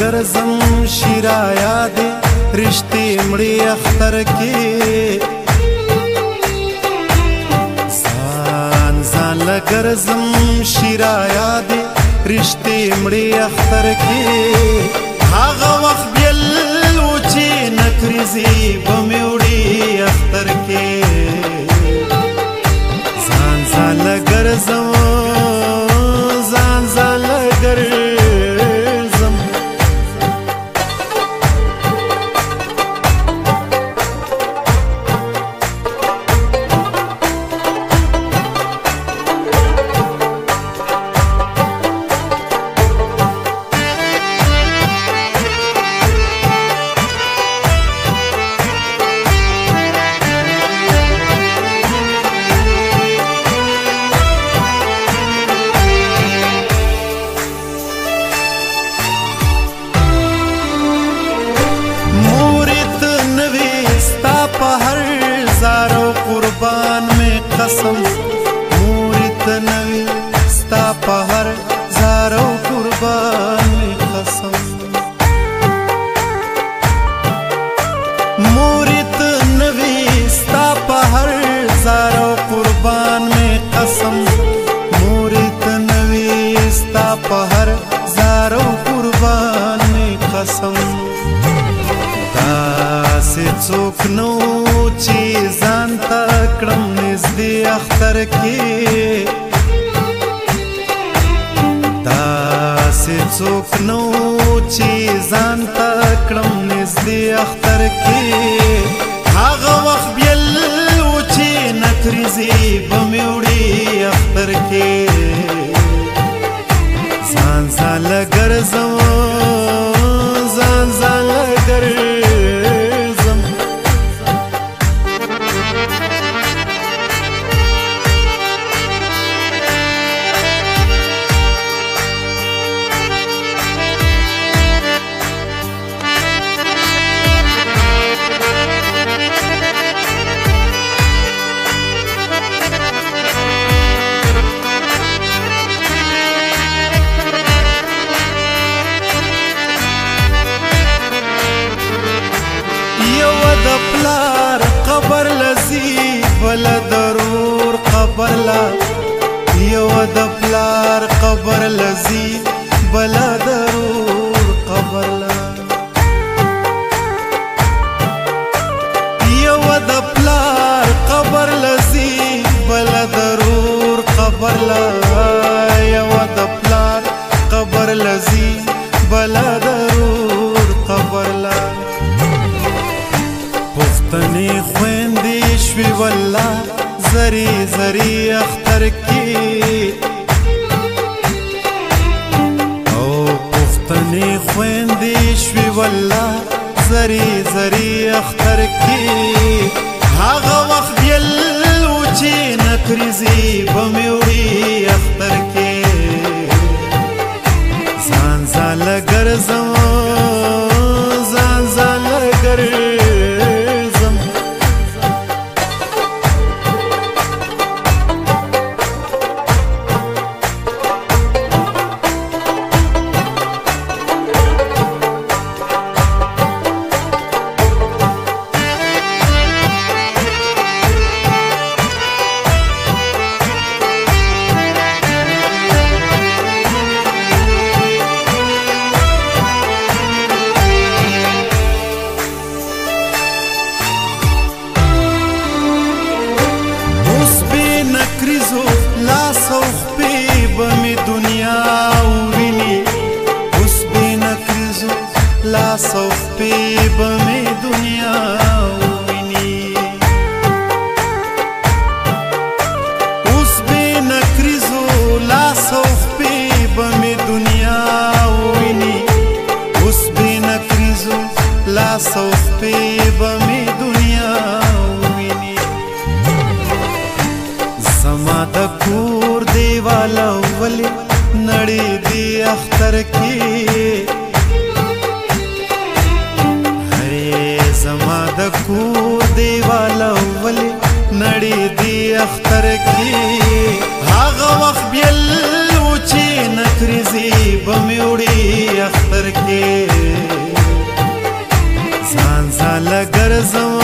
ګرځم شیرا یاد رښتې مړی اختر کې ځان ځان لګرزم شیرا یاد رښتې مړی اختر کې هغه وخت بل و چې نکرزي بمې وړي اختر کې ځان ځان لګرزم رسم مور تنوي ستا په هر زارو قربان قسم مور تنوي ستا په هر زارو قربان می قسم مور تنوي ستا په هر زارو قربان می قسم تاسو څوک نو اختر کې دا څوک نو چې ځان تکړم نږدې اختر کې د پلار قبر لسی بل ضرور قبر لا یو د پلار قبر لسی بل ضرور قبر لا یو د پلار قبر لسی بل ضرور قبر لا یو د پلار قبر لسی پښتنې خويندې شوي والله زری زری اختر کې او پښتنې خويندې شوي والله زری زری اختر کې هغه وخت یل و چې نکرزي بموي اختر کې ځان ځان لګر زم ځان ځان لګر شپې به مې دنیا ویني اوس به نکریزو لاس او خپې به مې دنیا ویني اوس به نکریزو لاس او خپې به کو دیوال اول نړی دی اختر کی هغه وخت بیل و چې نکرزی بمیوړي اختر کی ځان ځان لګر زم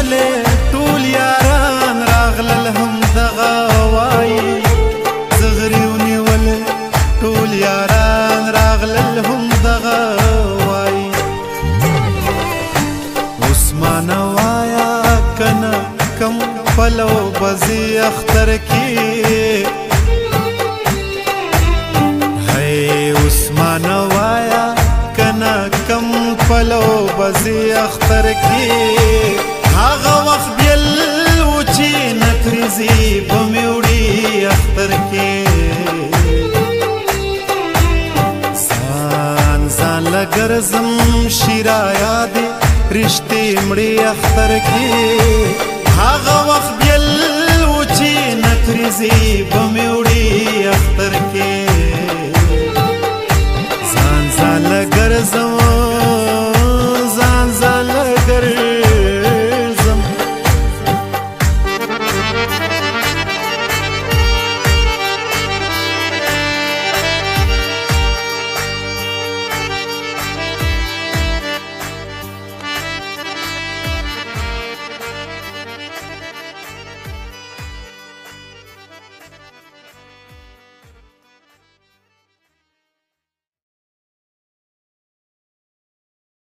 ولې ټول یاران راغلل هم دغه وایي زغری ونیولې ټول یاران راغلل هم دغه وایي عثمان وایا کنه کم پلو بزی اختر کی هی عثمان وایا کنه کم پلو بزی اختر کی هغه وخت بل و چې نکرزي په میوړي اختر کې سان سان لګرزم شیرا یادې رښتې مړې اختر کې هغه وخت بل و چې نکرزي په میوړي اختر کې سان سان لګرزم